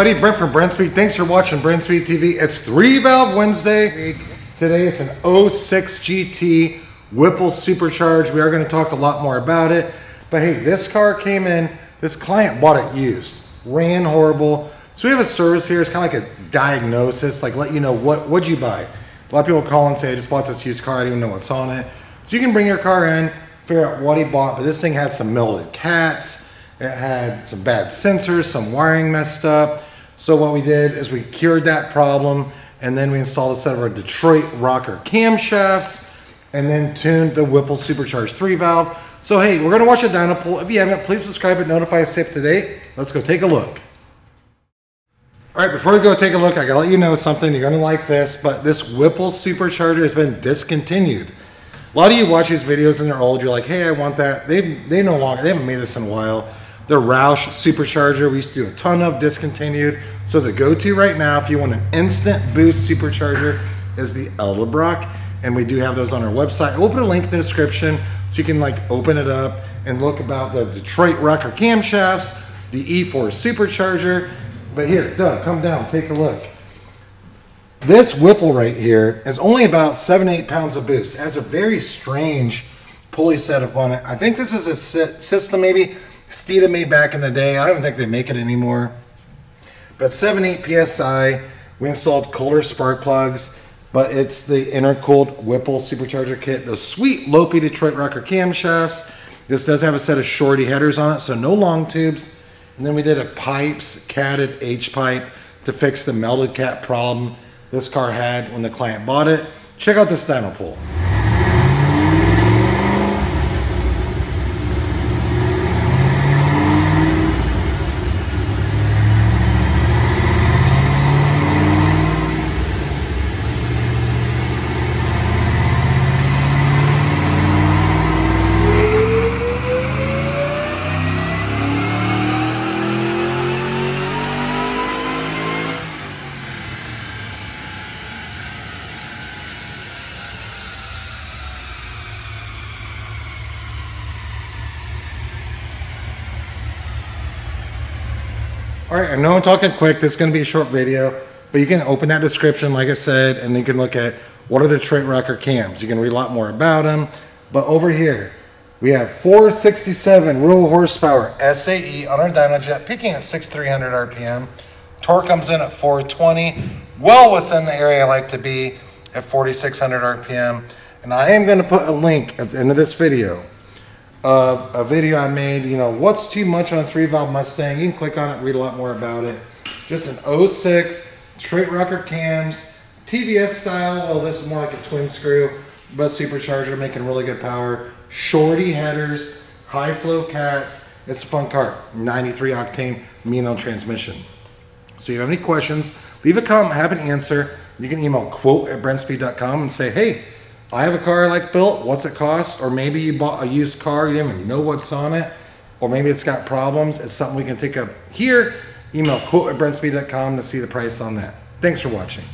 everybody? Brent from Brenspeed. Thanks for watching Brenspeed TV. It's three valve Wednesday. Today it's an 06 GT Whipple Supercharged. We are going to talk a lot more about it. But hey, this car came in. This client bought it used. Ran horrible. So we have a service here. It's kind of like a diagnosis, like let you know what what'd you buy. A lot of people call and say, I just bought this used car. I don't even know what's on it. So you can bring your car in, figure out what he bought. But this thing had some melted cats it had some bad sensors, some wiring messed up. So what we did is we cured that problem and then we installed a set of our Detroit rocker camshafts and then tuned the Whipple Supercharged 3 valve. So hey, we're gonna watch a dyno pull. If you haven't, please subscribe and notify us up to date. Let's go take a look. All right, before we go take a look, I gotta let you know something. You're gonna like this, but this Whipple Supercharger has been discontinued. A lot of you watch these videos and they're old. You're like, hey, I want that. They've they no longer they haven't made this in a while. The Roush supercharger, we used to do a ton of discontinued. So the go-to right now, if you want an instant boost supercharger, is the Edelbrock. And we do have those on our website. We'll put a link in the description so you can like open it up and look about the Detroit rocker camshafts, the E-Force supercharger. But here, Doug, come down, take a look. This Whipple right here is only about seven, eight pounds of boost. It has a very strange pulley setup on it. I think this is a system maybe Steeda made back in the day. I don't think they make it anymore. But 7.8 PSI. We installed colder spark plugs, but it's the intercooled Whipple supercharger kit. Those sweet Lopi Detroit rocker camshafts. This does have a set of shorty headers on it, so no long tubes. And then we did a pipes, catted H-pipe to fix the melted cat problem this car had when the client bought it. Check out this dyno pull. All right, I know I'm talking quick. This is going to be a short video, but you can open that description, like I said, and you can look at what are the Detroit Rocker cams. You can read a lot more about them. But over here, we have 467 rural horsepower SAE on our Dynojet, peaking at 6,300 RPM. Torque comes in at 420, well within the area I like to be at 4,600 RPM. And I am going to put a link at the end of this video of a video I made, you know, what's too much on a three valve Mustang. You can click on it, read a lot more about it. Just an 06, straight rocker cams, TVS style. Well, this is more like a twin screw, but supercharger making really good power. Shorty headers, high flow cats. It's a fun car. 93 octane Mino transmission. So if you have any questions, leave a comment, have an answer. You can email quote at brenspeed.com and say, hey, I have a car I like built. What's it cost? Or maybe you bought a used car, you didn't even know what's on it. Or maybe it's got problems. It's something we can take up here. Email quote at brenspeed.com to see the price on that. Thanks for watching.